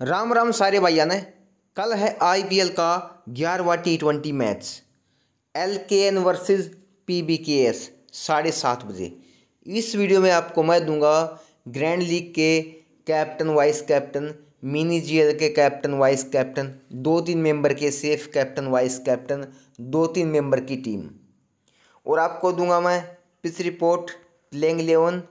राम राम सारे भैया ने कल है आईपीएल का ग्यारहवा T twenty match L K N versus P B K S साढ़े सात बजे। इस वीडियो में आपको मैं दूँगा ग्रैंड लीग के captain vice captain mini GL के कैप्टन वाइस कैप्टन दो तीन मेंबर के सेफ़ कैप्टन वाइस कैप्टन दो तीन मेंबर की टीम और आपको दूँगा मैं पिच रिपोर्ट प्लेइंग इलेवन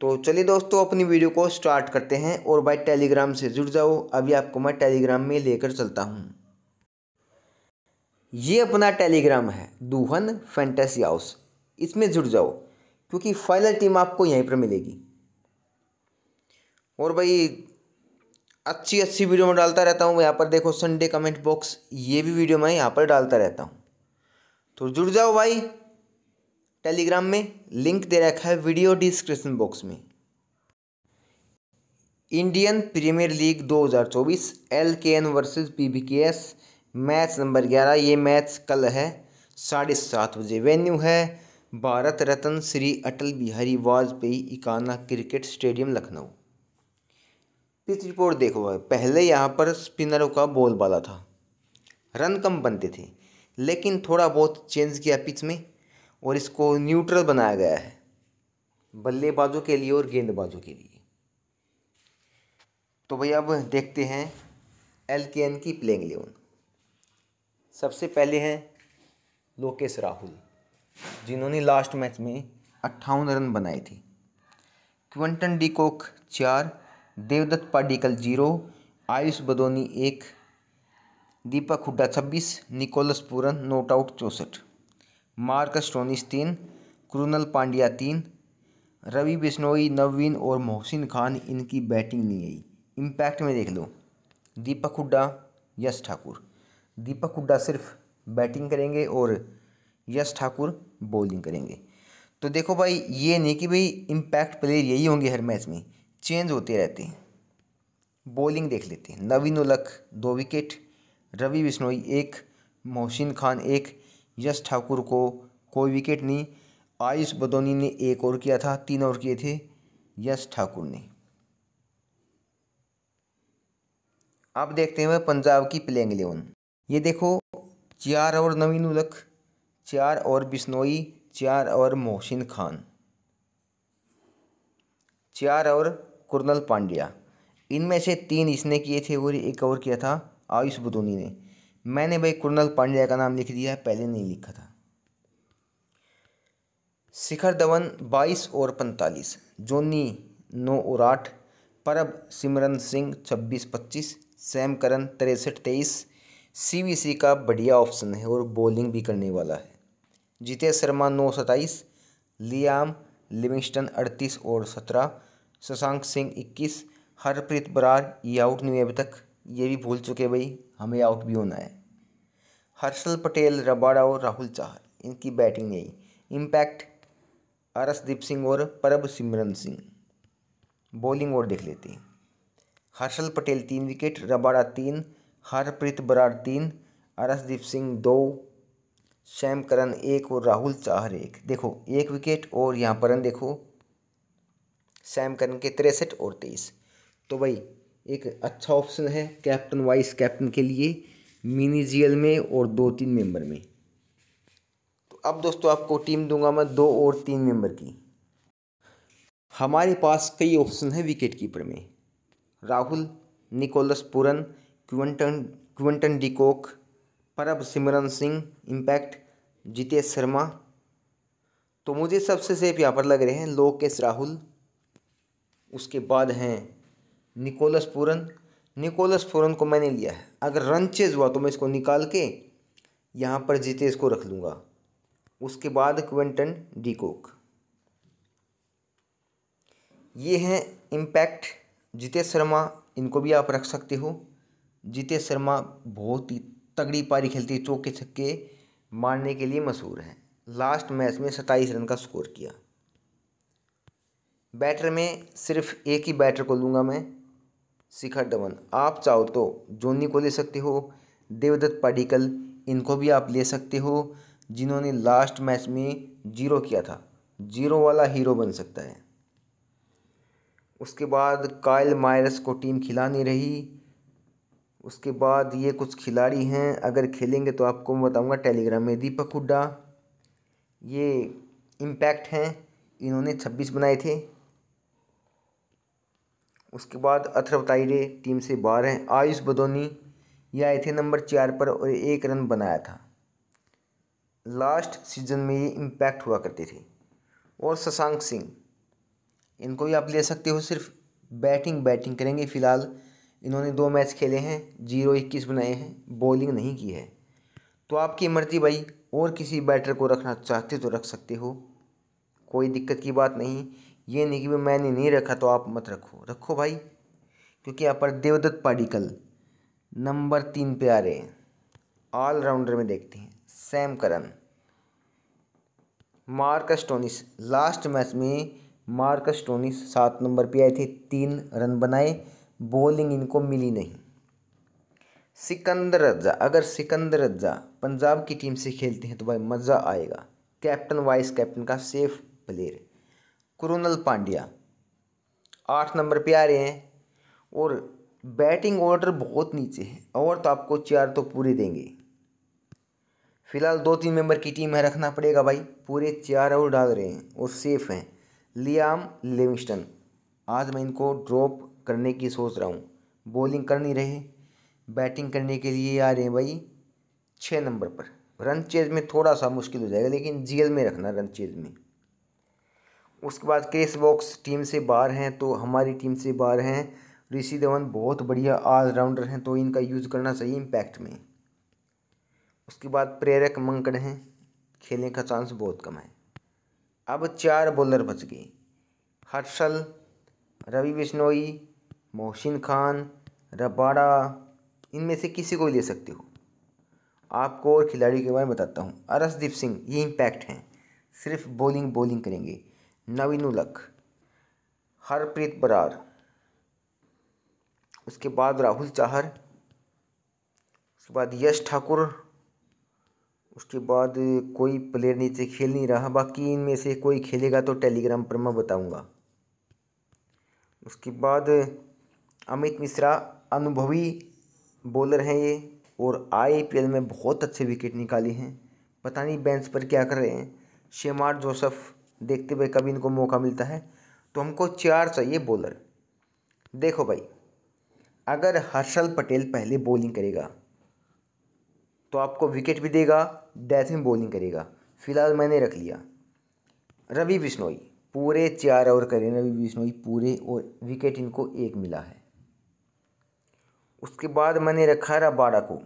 तो चलिए दोस्तों, अपनी वीडियो को स्टार्ट करते हैं और भाई टेलीग्राम से जुड़ जाओ। अभी आपको मैं टेलीग्राम में लेकर चलता हूँ। ये अपना टेलीग्राम है दूहन फैंटेसी हाउस। इसमें जुड़ जाओ, क्योंकि फाइनल टीम आपको यहीं पर मिलेगी। और भाई अच्छी अच्छी वीडियो में डालता रहता हूँ। यहाँ पर देखो संडे कमेंट बॉक्स ये भी वीडियो मैं यहाँ पर डालता रहता हूँ। तो जुड़ जाओ भाई। टेलीग्राम में लिंक दे रखा है वीडियो डिस्क्रिप्शन बॉक्स में। Indian Premier League 2024 L K N versus P B K S, match number 11 ये मैच कल है, साढ़े सात बजे। वेन्यू है, Bharat Ratna Shri Atal Bihari Vajpayee Ekana cricket stadium, Lucknow. Pitch report देखो, पहले यहाँ पर स्पिनरों का बॉल बाला था। रन कम बनते थे, लेकिन थोड़ा बहुत चेंज किया पिच में। और इसको न्यूट्रल बनाया गया है, बल्लेबाजों के लिए और गेंदबाजों के लिए। तो भैया, अब देखते हैं एल के एन की प्लेइंग इलेवन सबसे पहले हैं लोकेश राहुल, जिन्होंने लास्ट मैच में अट्ठावन रन बनाए थे। क्विंटन डिकोक चार, देवदत्त पाडिकल ज़ीरो, आयुष बदोनी एक, दीपक हुड्डा छब्बीस, निकोलस पूरन नोट आउट चौंसठ। मार्कस टोनिस तीन क्रूनल पांड्या तीन, रवि बिश्नोई नवीन और मोहसिन खान इनकी बैटिंग नहीं आई इम्पैक्ट में देख लो। दीपक हुड्डा, यश ठाकुर। दीपक हुड्डा सिर्फ़ बैटिंग करेंगे और यश ठाकुर बॉलिंग करेंगे। तो देखो भाई, ये नहीं कि भाई इम्पैक्ट प्लेयर यही होंगे हर मैच में। चेंज होते रहते हैं। बॉलिंग देख लेते हैं। नवीन उलख दो विकेट रवि बिश्नोई एक, मोहसिन खान एक। यश ठाकुर को कोई विकेट नहीं, आयुष बदोनी ने एक और किया था, तीन ओवर किए थे यश ठाकुर ने। अब देखते हैं पंजाब की प्लेइंग इलेवन ये देखो, चार और नवीन उलख चार और बिश्नोई, चार और मोहसिन खान। चार और कुरनल पांड्या। इनमें से तीन इसने किए थे और एक और किया था आयुष बदोनी ने। मैंने भाई कुरनल पांड्या का नाम लिख दिया है पहले नहीं लिखा था। शिखर धवन बाईस और पैंतालीस, जोनी नौ और आठ, परब सिमरन सिंह छब्बीस पच्चीस, सैम करन तिरसठ तेईस, सीवीसी का बढ़िया ऑप्शन है और बॉलिंग भी करने वाला है। जितेश शर्मा नौ सत्ताईस लियाम लिविंगस्टन अड़तीस और सत्रह, शशांक सिंह इक्कीस, हरप्रीत बरार ये आउट नहीं हुए अभी तक, ये भी भूल चुके भाई। हमें आउट भी होना है। हर्षल पटेल, रबाड़ा और राहुल चाहर इनकी बैटिंग नहीं इम्पैक्ट अरसदीप सिंह और परब सिमरन सिंह। बॉलिंग और देख लेते हैं। हर्षल पटेल तीन विकेट रबाड़ा तीन, हरप्रीत बराड़ तीन, अरसदीप सिंह दो शैम करन एक और राहुल चाहर एक। देखो, एक विकेट और यहाँ पर देखो सैम करन के तिरसठ और तेईस। तो भाई एक अच्छा ऑप्शन है कैप्टन वाइस कैप्टन के लिए मिनी जीएल में और दो तीन मेंबर में। तो अब दोस्तों आपको टीम दूँगा मैं दो और तीन मेंबर की। हमारे पास कई ऑप्शन है विकेट कीपर में। Rahul Nicholas Pooran Quinton Quinton de Kock Prabhsimran Singh impact Jitesh Sharma तो मुझे सबसे सेफ़ यहाँ पर लग रहे हैं लोकेश राहुल, उसके बाद हैं निकोलस पूरन। निकोलस पूरन को मैंने लिया है। अगर रन चेज हुआ तो मैं इसको निकाल के यहाँ पर जितेश को रख लूँगा। उसके बाद क्विंटन डीकोक ये हैं इम्पैक्ट जितेश शर्मा, इनको भी आप रख सकते हो। जितेश शर्मा बहुत ही तगड़ी पारी खेलती है, चौके छक्के मारने के लिए मशहूर है। लास्ट मैच में सत्ताईस रन का स्कोर किया। बैटर में सिर्फ़ एक ही बैटर को लूँगा मैं। शिखर धवन, आप चाहो तो जोनी को ले सकते हो, देवदत्त पाडिकल, इनको भी आप ले सकते हो, जिन्होंने लास्ट मैच में ज़ीरो किया था। ज़ीरो वाला हीरो बन सकता है। उसके बाद कायल मायरस को टीम खिला नहीं रही। उसके बाद ये कुछ खिलाड़ी हैं, अगर खेलेंगे तो आपको मैं बताऊँगा टेलीग्राम में दीपक हुड्डा। ये इम्पैक्ट हैं, इन्होंने छब्बीस बनाए थे। उसके बाद अथर्व ताइडे टीम से बाहर हैं। आयुष बदोनी ये आए थे नंबर चार पर और एक रन बनाया था। लास्ट सीज़न में ये इम्पैक्ट हुआ करते थे। और शशांक सिंह, इनको भी आप ले सकते हो सिर्फ़ बैटिंग बैटिंग करेंगे। फ़िलहाल इन्होंने दो मैच खेले हैं, ज़ीरो इक्कीस बनाए हैं, बॉलिंग नहीं की है। तो आपकी मर्ज़ी भाई, और किसी बैटर को रखना चाहते तो रख सकते हो, कोई दिक्कत की बात नहीं। ये नहीं कि मैंने नहीं रखा तो आप मत रखो। रखो भाई, क्योंकि यहाँ पर देवदत्त पाडिकल नंबर तीन पे आ रहे हैं। ऑलराउंडर में देखते हैं। Sam Curran Marcus Stoinis. Last match में मार्कस टोनिस सात नंबर पे आए थे, तीन रन बनाए, बॉलिंग इनको मिली नहीं। सिकंदर रज्जा, अगर सिकंदर रज्जा पंजाब की टीम से खेलते हैं तो भाई मज़ा आएगा। कैप्टन, वाइस कैप्टन का सेफ़ प्लेयर। कुरुनल पांड्या। आठ नंबर पे आ रहे हैं और बैटिंग ऑर्डर बहुत नीचे है। और तो आपको चार तो पूरे देंगे। फ़िलहाल दो तीन मेंबर की टीम है, रखना पड़ेगा भाई। पूरे चार ओवर डाल रहे हैं और सेफ़ हैं। Liam Livingstone. आज मैं इनको ड्रॉप करने की सोच रहा हूँ। बॉलिंग कर नहीं रहे। बैटिंग करने के लिए आ रहे हैं भाई छः नंबर पर। रन चेज में थोड़ा सा मुश्किल हो जाएगा, लेकिन जीएल में रखना रन चेज में। उसके बाद केस बॉक्स टीम से बाहर हैं तो हमारी टीम से बाहर हैं। ऋषि धवन बहुत बढ़िया ऑलराउंडर हैं तो इनका यूज़ करना चाहिए इम्पैक्ट में। उसके बाद प्रेरक मंकड़ हैं, खेलने का चांस बहुत कम है। अब चार बॉलर बच गए। हर्षल, रवि बिश्नोई, मोहसिन खान, रबाड़ा, इनमें से किसी को ले सकते हो। आपको और खिलाड़ी के बारे में बताता हूँ। अरसदीप सिंह, ये इम्पैक्ट हैं। सिर्फ़ बॉलिंग बॉलिंग करेंगे। नवीन उलक हरप्रीत बरार, उसके बाद राहुल चाहर, उसके बाद यश ठाकुर, उसके बाद कोई प्लेयर नीचे खेल नहीं रहा, बाकी इनमें से कोई खेलेगा तो टेलीग्राम पर मैं बताऊँगा। उसके बाद अमित मिश्रा, अनुभवी बॉलर हैं ये, और आईपीएल में बहुत अच्छे विकेट निकाले हैं। पता नहीं बेंच पर क्या कर रहे हैं। शेमार जोसफ देखते हुए कभी इनको मौका मिलता है तो हमको चार चाहिए बॉलर देखो भाई, अगर हर्षल पटेल पहले बॉलिंग करेगा तो आपको विकेट भी देगा डेथ में बॉलिंग करेगा। फ़िलहाल मैंने रख लिया। रवि बिश्नोई, पूरे चार ओवर करें रवि बिश्नोई, पूरे और विकेट इनको एक मिला है। उसके बाद मैंने रखा रबाड़ा को।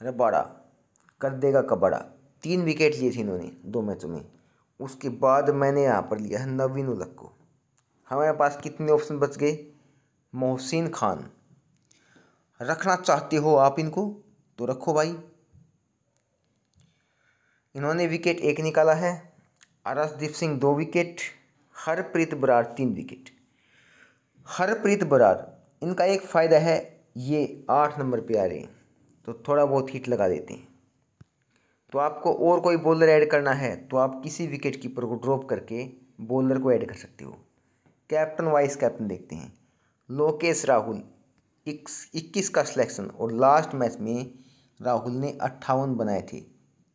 रबाड़ा, कर देगा कबाड़ा। तीन विकेट लिए थे इन्होंने दो मैचों में। उसके बाद मैंने यहाँ पर लिया है नवीन उलक को। हमारे पास कितने ऑप्शन बच गए? मोहसिन खान। रखना चाहते हो आप इनको? तो रखो भाई। इन्होंने विकेट एक निकाला है। अरसदीप सिंह दो विकेट, हरप्रीत बरार तीन विकेट। हरप्रीत बरार, इनका एक फ़ायदा है, ये आठ नंबर पे आ रहे हैं। तो थोड़ा बहुत हिट लगा देते हैं। तो आपको और कोई बॉलर ऐड करना है तो आप किसी विकेट कीपर को ड्रॉप करके बॉलर को ऐड कर सकते हो। कैप्टन वाइस कैप्टन देखते हैं। लोकेश, राहुल, इक्कीस का सिलेक्शन और लास्ट मैच में राहुल ने अट्ठावन बनाए थे।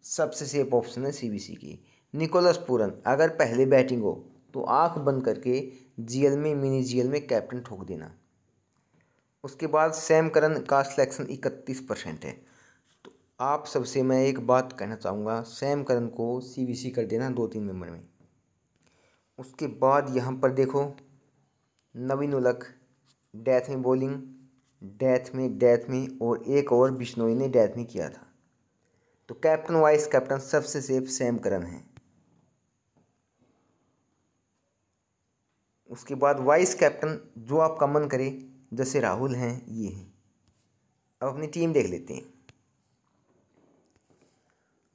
सबसे सेफ़ ऑप्शन है सीबीसी की। निकोलस पूरन अगर पहले बैटिंग हो तो आँख बंद करके जीएल में मिनी जीएल में कैप्टन ठोक देना। उसके बाद सैम करन का सिलेक्शन इकतीस परसेंट है। आप सबसे मैं एक बात कहना चाहूँगा, सैम करन को सीबीसी कर देना दो तीन मेंबर में। उसके बाद यहाँ पर देखो, नवीन उलक डेथ में बॉलिंग डेथ में डेथ में और एक ओवर बिश्नोई ने डेथ में किया था। तो कैप्टन वाइस कैप्टन सबसे सेफ़ सैम करन है। उसके बाद वाइस कैप्टन जो आपका मन करे, जैसे राहुल हैं, ये हैं। अब अपनी टीम देख लेते हैं।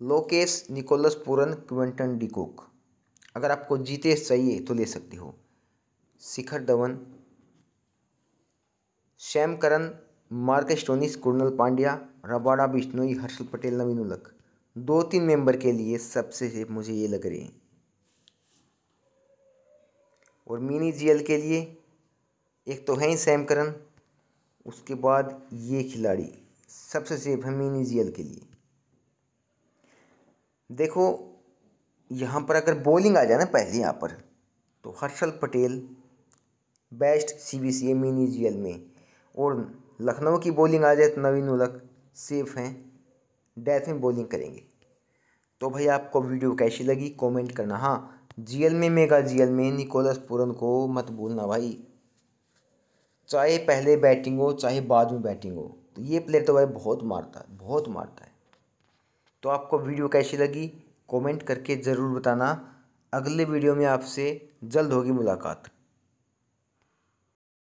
Lokesh Nicholas Pooran, Quinton de Kock अगर आपको जीते चाहिए तो ले सकते हो। Shikhar Dhawan Sam Curran Marcus Stoinis, Krunal Pandya, Rabada Bishnoi, Harshal Patel, Naveen ul Haq. दो तीन मेंबर के लिए सबसे सेफ़ मुझे ये लग रही है। और मिनी जीएल के लिए एक तो है ही सैम उसके बाद ये खिलाड़ी। सबसे सेफ़ है मिनी जीएल के लिए। देखो, यहाँ पर अगर बॉलिंग आ जाए ना पहले यहाँ पर तो Harshal Patel best C B C A में। और लखनऊ की बॉलिंग आ जाए तो नवीन उलक सेफ़ हैं डेथ में बॉलिंग करेंगे। तो भाई, आपको वीडियो कैसी लगी? कमेंट करना। हाँ जीएल में मेगा जीएल में निकोलस पुरन को मत भूलना भाई। चाहे पहले बैटिंग हो, चाहे बाद में बैटिंग हो। तो ये प्लेयर तो भाई बहुत मारता है, बहुत मारता है। तो आपको वीडियो कैसी लगी, कमेंट करके ज़रूर बताना। अगले वीडियो में आपसे जल्द होगी मुलाकात।